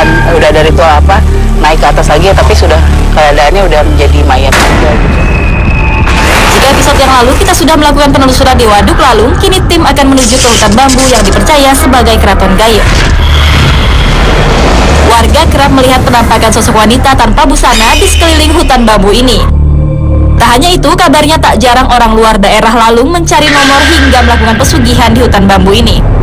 akan udah dari ritual apa naik ke atas lagi tapi sudah keadaannya udah menjadi mayat juga gitu. Jika episode yang lalu kita sudah melakukan penelusuran di Waduk Lalung, kini tim akan menuju ke hutan bambu yang dipercaya sebagai keraton gaib. Warga kerap melihat penampakan sosok wanita tanpa busana di sekeliling hutan bambu ini. Tak hanya itu, kabarnya tak jarang orang luar daerah Lalung mencari nomor hingga melakukan pesugihan di hutan bambu ini.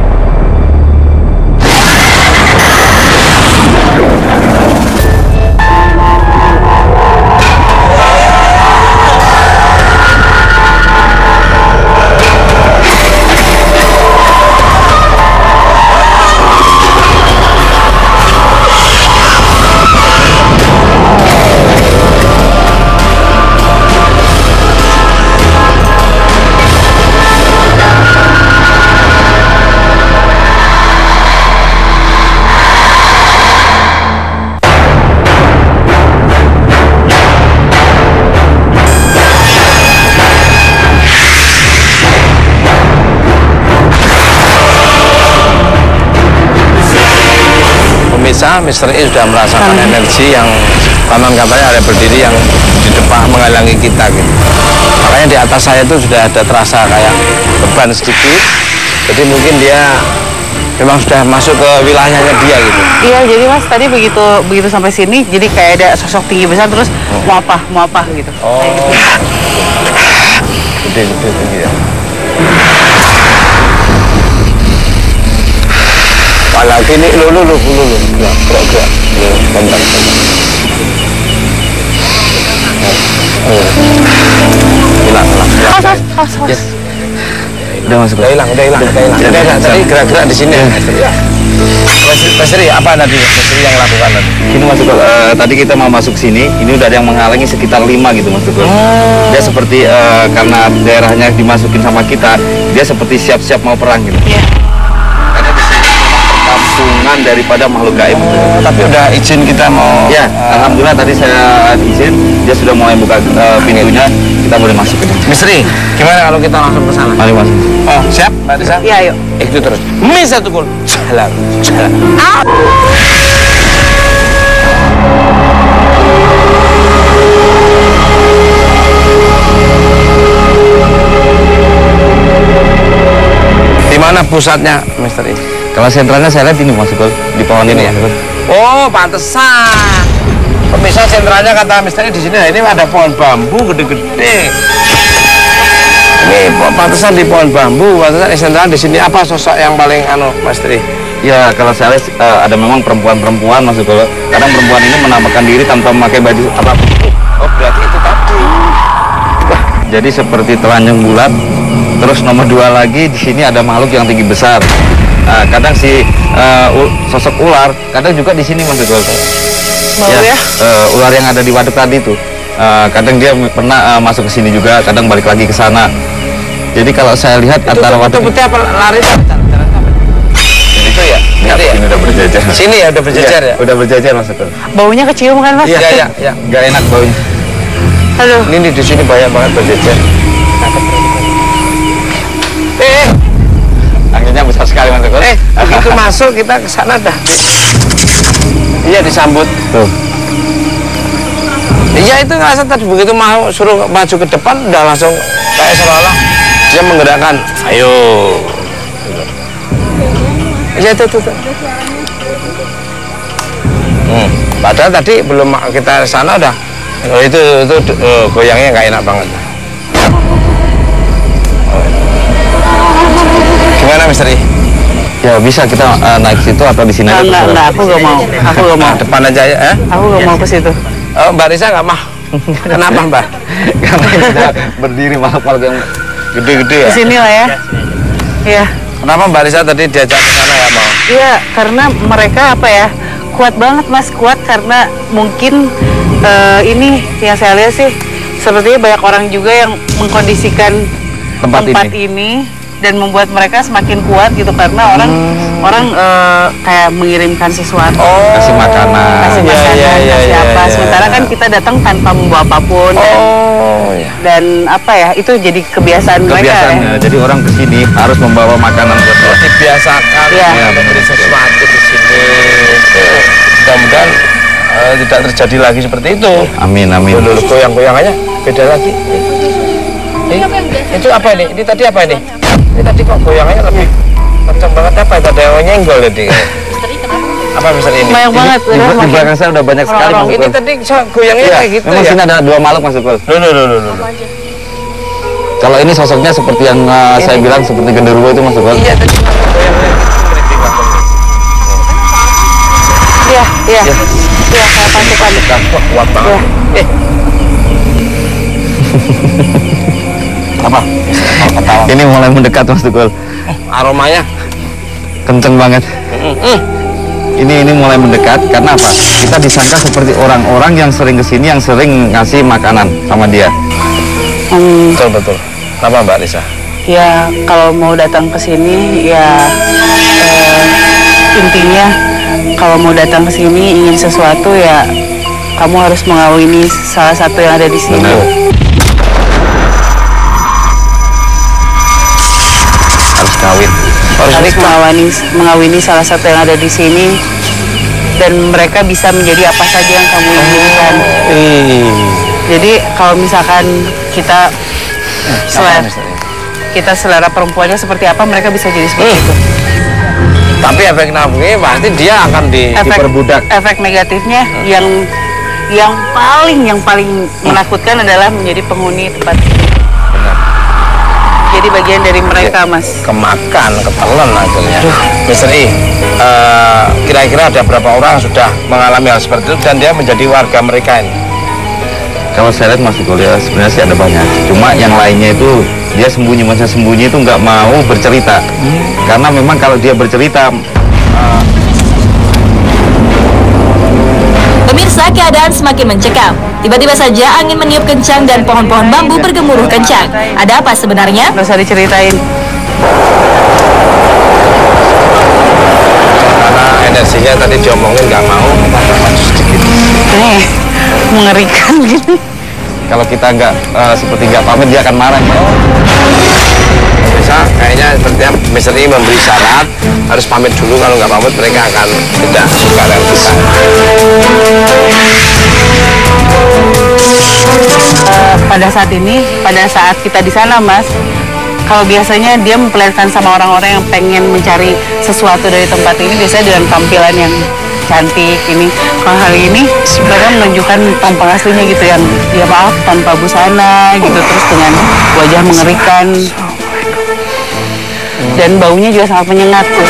Mr. E sudah merasakan energi yang konon katanya ada berdiri yang di depan menghalangi kita gitu. Makanya di atas saya itu sudah ada terasa kayak beban sedikit. Jadi mungkin dia memang sudah masuk ke wilayahnya dia gitu. Iya jadi mas tadi begitu begitu sampai sini jadi kayak ada sosok tinggi besar terus mau apa mau apa gitu. Oh. Kayak gitu. Gede-gede tinggi ya. Apalagi ini lu lu lu lu lu gerak gerak gerak. Lu, bentar. Oh. Hilang, hilang, mas. Ya. Udah masuk. Udah hilang, udah hilang, udah hilang. Udah hilang. Tadi gerak-gerak di sini. Ya. Mas Sri, apa tadi Mas Sri yang lakukan tadi? Ini Mas Tukul, eh, tadi kita mau masuk sini, ini udah ada yang menghalangi sekitar lima gitu Mas Tukul. Dia seperti eh, karena daerahnya dimasukin sama kita, dia seperti siap-siap mau perang gitu. Iya. Perkampungan daripada makhluk gaib. Oh, tapi udah izin kita mau. Ya, alhamdulillah tadi saya izin, dia sudah mulai buka eh, pintunya, kita boleh masuk. Misteri, gimana kalau kita langsung ke sana? Mari Mas. Oh, siap, Mbak Risa? Iya yuk. Itu terus. Misa tukul. Jalan, jalan. Di mana pusatnya, Misteri? Kalau sentralnya saya lihat ini Mas Tukul, di pohon ini ya. Oh, pantesan. Pemirsa sentralnya kata Misteri di sini. Nah, ini ada pohon bambu gede-gede. Ini pantesan di pohon bambu, pantesan di sentral di sini apa sosok yang paling anu, Misteri? Ya kalau saya lihat eh, ada memang perempuan-perempuan Mas Tukul. Kadang perempuan ini menampakkan diri tanpa memakai baju apa. Oh, berarti itu tadi. Jadi seperti telanjang bulat. Terus nomor dua lagi di sini ada makhluk yang tinggi besar. Nah, kadang si eh, ul- sosok ular, kadang juga di sini Mas Dul. Mau ya? eh, ular yang ada di waduk tadi tuh. Eh, kadang dia pernah eh, masuk ke sini juga, kadang balik lagi ke sana. Jadi kalau saya lihat Itu antara waduk putih apa lari itu? Itu ya? Ya, Itu ya? ini udah berjajar. Sini ya udah berjajar ya? Udah berjajar Mas Dul. Baunya kecium kan mas? Iya, iya, iya. Gak enak baunya. Aduh. Ini di sini banyak banget berjajar. Begitu masuk kita ke sana dah. Iya disambut. Tuh. Iya itu ngerasa tadi begitu mau suruh maju ke depan udah langsung kayak seolah-olah dia menggerakkan. Ayo. Iya itu itu. Hmm. Padahal tadi belum kita ke sana udah oh, itu itu eh, goyangnya nggak enak banget. Gimana misteri? Ya bisa kita eh, naik situ atau di sini Enggak, aja, enggak, enggak, aku gak mau. Aku gak mau. Nah, depan aja ya. Eh? Aku gak mau ke situ. Oh, Mbak Risa nggak mah. Kenapa Mbak? Karena kita berdiri makhluk-makhluk yang Gede-gede ya. Ke sini lah ya. Iya. Kenapa Mbak Risa tadi diajak ke sana ya mau? Iya, karena mereka apa ya? Kuat banget Mas, kuat karena mungkin eh, ini yang saya lihat sih sepertinya banyak orang juga yang mengkondisikan Tempat ini. Dan membuat mereka semakin kuat gitu karena orang orang eh, kayak mengirimkan sesuatu. kasih makanan. kasih Iya, makanan, iya, iya, kasih iya, apa. iya. Sementara kan kita datang tanpa membawa apa pun dan, Oh, ya. dan apa ya itu jadi kebiasaan, mereka. kebiasaan ya. ya. jadi orang ke sini harus membawa makanan buat mereka. Dibiasakan Iya. ya, memberi sesuatu di sini. Udah supaya tidak terjadi lagi seperti itu. Amin, amin. Dulu goyang-goyangannya beda lagi. Eh, itu apa ini? Ini tadi apa ini? Ini tadi kok goyangannya lebih kencang banget apa? Itu ada yang nyenggol tadi. Apa mister ini? Banyak banget. Di, di makin- belakang saya udah banyak sekali. Mas Ini tadi goyangnya Iya, kayak gitu memang ya? sini ada dua makhluk Mas Ukul. Loh, loh, loh, loh, loh. Kalau ini sosoknya seperti yang uh, saya bilang seperti genderuwo itu Mas Ukul. Iya tadi goyangnya. Iya, iya. Iya, kayak pasukan. Wah, kuat banget. Eh. Apa? Ketawa. Ini mulai mendekat Mas Ukul. Aromanya. Kenceng banget. Ini ini mulai mendekat karena apa? Kita disangka seperti orang-orang yang sering ke sini yang sering ngasih makanan sama dia. Hmm, Betul, betul. Kenapa Mbak Risa? ya kalau mau datang ke sini ya eh, intinya kalau mau datang ke sini ingin sesuatu ya kamu harus mengawini salah satu yang ada di sini. Benar. Kawin. Harus Harus nikah. mengawini mengawini salah satu yang ada di sini dan mereka bisa menjadi apa saja yang kamu inginkan. Ih. Jadi kalau misalkan kita Apa, selera, Mister? kita selera perempuannya seperti apa, mereka bisa jadi seperti Hmm. itu. Tapi efek nafkahnya pasti dia akan di, Efek, diperbudak. efek negatifnya yang yang paling yang paling menakutkan adalah menjadi penghuni tempat ini. Jadi bagian dari mereka, Mas. Kemakan, ketelan akhirnya. Mister I, eh, kira-kira ada berapa orang sudah mengalami hal seperti itu dan dia menjadi warga mereka ini? Kalau saya lihat Mas Ukul ya sebenarnya sih ada banyak. Cuma yang lainnya itu dia sembunyi, maksudnya sembunyi itu nggak mau bercerita. Karena memang kalau dia bercerita Pemirsa, keadaan semakin mencekam. Tiba-tiba saja angin meniup kencang dan pohon-pohon bambu bergemuruh kencang. Ada apa sebenarnya? Nggak usah diceritain. Karena energinya tadi diomongin nggak mau, maju sedikit. Mengerikan gitu. kalau kita nggak eh, seperti nggak pamit dia akan marah. Bisa, kayaknya sepertinya Mister I memberi syarat harus pamit dulu kalau nggak pamit mereka akan tidak suka dengan kita. Eh, pada saat ini, pada saat kita di sana, Mas, kalau biasanya dia memperlihatkan sama orang-orang yang pengen mencari sesuatu dari tempat ini, biasanya dengan tampilan yang cantik ini. Kalau hari ini, mereka menunjukkan tampang aslinya gitu yang ya maaf tanpa busana gitu, terus dengan wajah mengerikan dan baunya juga sangat menyengat tuh.